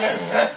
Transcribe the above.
ねえ、